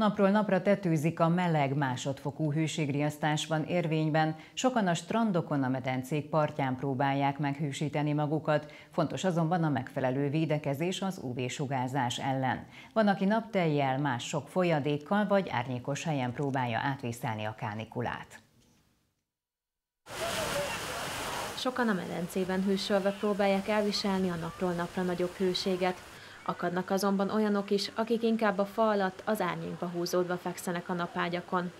Napról napra tetőzik a meleg másodfokú hőségriasztás van érvényben, sokan a strandokon a medencék partján próbálják meghűsíteni magukat, fontos azonban a megfelelő védekezés az UV-sugárzás ellen. Van, aki napteljel, más sok folyadékkal vagy árnyékos helyen próbálja átvészelni a kánikulát. Sokan a medencében hűsölve próbálják elviselni a napról napra nagyobb hőséget. Akadnak azonban olyanok is, akik inkább a fa alatt az árnyékba húzódva fekszenek a napágyakon.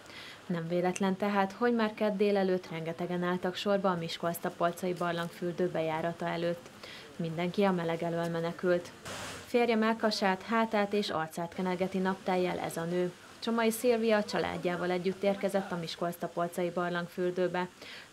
Nem véletlen tehát, hogy már kedd délelőtt rengetegen álltak sorba a Miskolc-Tapolcai barlangfürdő bejárata előtt. Mindenki a meleg elől menekült. Férje melkasát, hátát és arcát kenelgeti naptájjel ez a nő. Csomai Szilvia családjával együtt érkezett a Miskolc-Tapolcai barlangfürdőbe.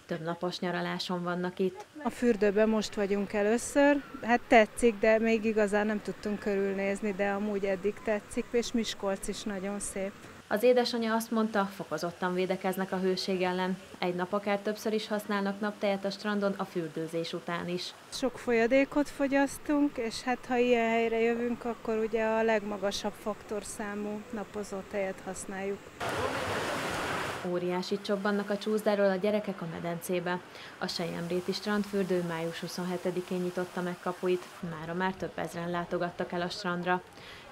Több napos nyaraláson vannak itt. A fürdőben most vagyunk először. Hát tetszik, de még igazán nem tudtunk körülnézni, de amúgy eddig tetszik, és Miskolc is nagyon szép. Az édesanyja azt mondta, fokozottan védekeznek a hőség ellen. Egy nap akár többször is használnak naptejet a strandon a fürdőzés után is. Sok folyadékot fogyasztunk, és hát ha ilyen helyre jövünk, akkor ugye a legmagasabb faktorszámú napozó tejet használjuk. Óriási csobbannak a csúszdáról a gyerekek a medencébe. A Sejemréti strandfürdő május 27-én nyitotta meg kapuit, mára már több ezren látogattak el a strandra.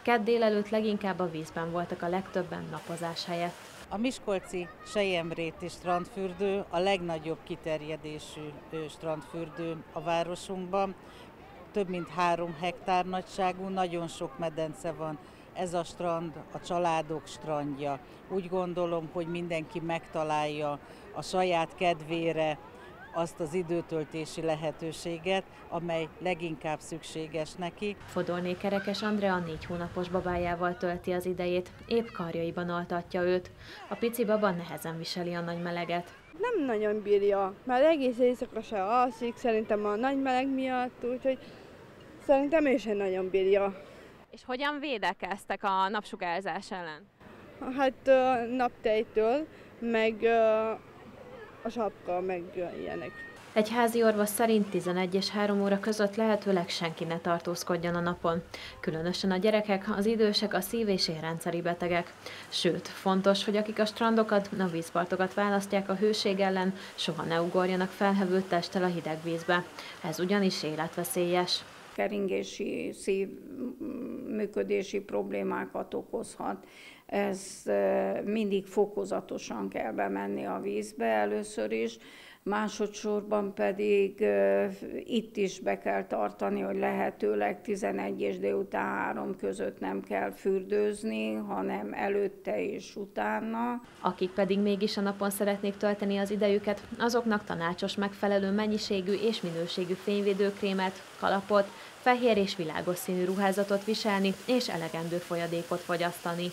Kedd délelőtt leginkább a vízben voltak a legtöbben napozás helyett. A Miskolci Sejemréti strandfürdő a legnagyobb kiterjedésű strandfürdő a városunkban. Több mint három hektár nagyságú, nagyon sok medence van, ez a strand a családok strandja. Úgy gondolom, hogy mindenki megtalálja a saját kedvére azt az időtöltési lehetőséget, amely leginkább szükséges neki. Fodorné Kerekes Andrea négy hónapos babájával tölti az idejét, épp karjaiban altatja őt. A pici baba nehezen viseli a nagy meleget. Nem nagyon bírja, mert egész éjszaka se alszik, szerintem a nagy meleg miatt, úgyhogy szerintem ő sem nagyon bírja. És hogyan védekeztek a napsugárzás ellen? Hát naptejtől, meg a sapka, meg ilyenek. Egy házi orvos szerint 11 és 3 óra között lehetőleg senki ne tartózkodjon a napon. Különösen a gyerekek, az idősek, a szív- és érrendszeri betegek. Sőt, fontos, hogy akik a strandokat, a vízpartokat választják a hőség ellen, soha ne ugorjanak felhevült testtel a hideg vízbe. Ez ugyanis életveszélyes keringési, szívműködési problémákat okozhat. Ez mindig fokozatosan kell bemenni a vízbe először is, másodszorban pedig itt is be kell tartani, hogy lehetőleg 11 és délután 3 között nem kell fürdőzni, hanem előtte és utána. Akik pedig mégis a napon szeretnék tölteni az idejüket, azoknak tanácsos megfelelő mennyiségű és minőségű fényvédőkrémet, kalapot, fehér és világos színű ruházatot viselni és elegendő folyadékot fogyasztani.